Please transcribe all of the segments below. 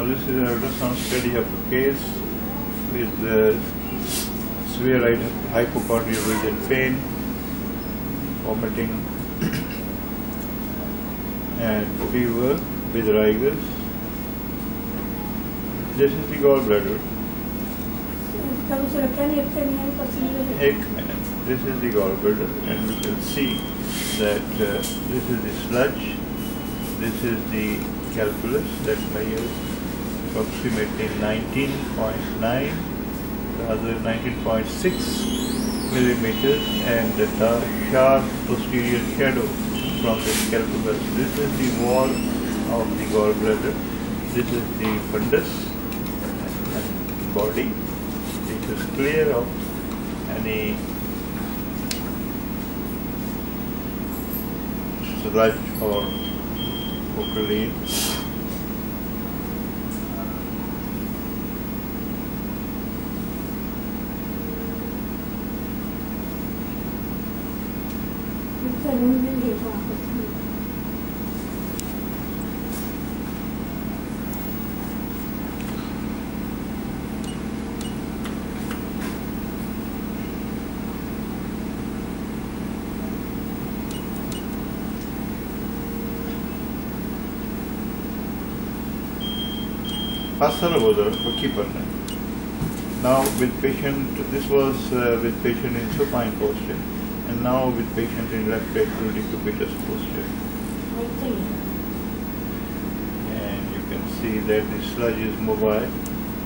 Now this is an ultrasound study of a case with uh, severe hypochondrial region pain, vomiting, and fever with rigors. This is the gallbladder. Egg, this is the gallbladder and we can see that uh, this is the sludge, this is the calculus that measures approximately 19.9, the other 19.6 millimeters, and the sharp posterior shadow from the calculus. This is the wall of the gallbladder. This is the fundus and body. It is clear of any sludge or 可能是理化不是。Asarabodar for keeper. Now with patient, this was uh, with patient in supine posture. And now with patient in left lateral decubitus posture. And you can see that the sludge is mobile.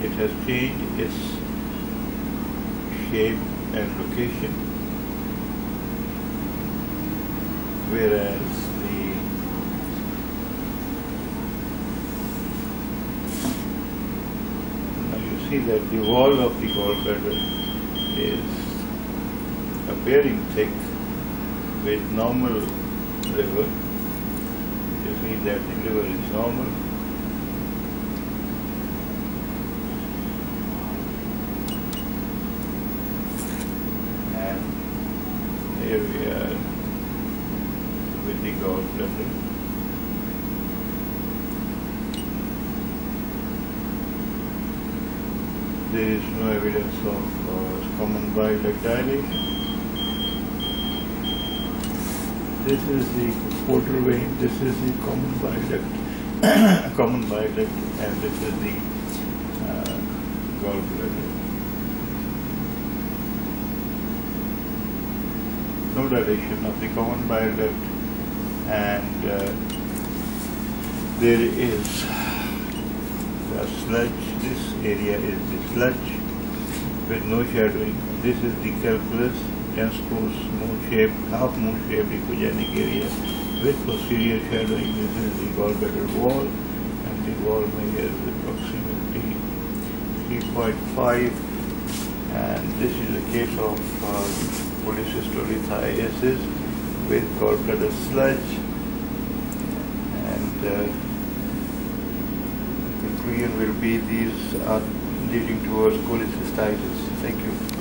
It has changed its shape and location. Whereas the now you see that the wall of the gallbladder is appearing thick with normal liver. You see that the liver is normal. And here we are with the gallbladder. There is no evidence of uh, common bile duct dilation. This is the portal vein, this is the common bile common bile and this is the uh, gallbladder. No dilation of the common bile and uh, there is the sludge. This area is the sludge with no shadowing. This is the calculus, transverse moon shaped, half moon shaped echogenic area with posterior shadowing. Is the gallbladder wall, and the wall measures approximately 3.5. And this is a case of uh, cholecystolithiasis with gallbladder sludge. And uh, conclusion will be these are leading towards cholecystitis. Thank you.